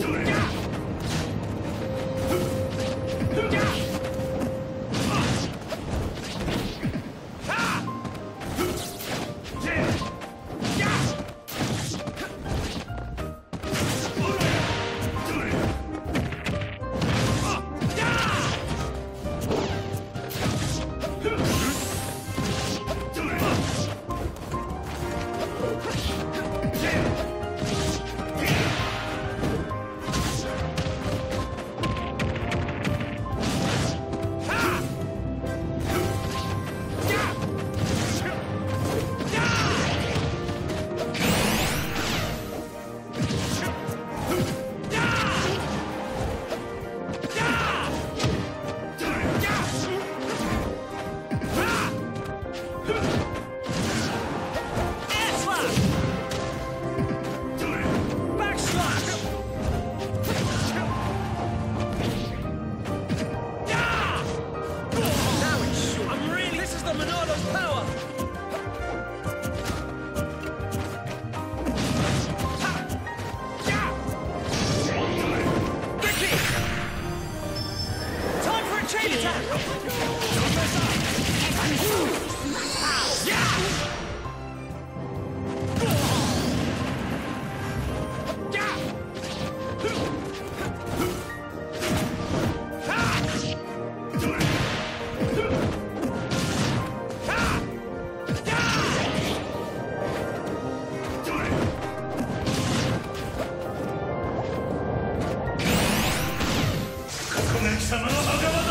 どれだ。power! Time for a chain attack! Don't mess up! 貴様の墓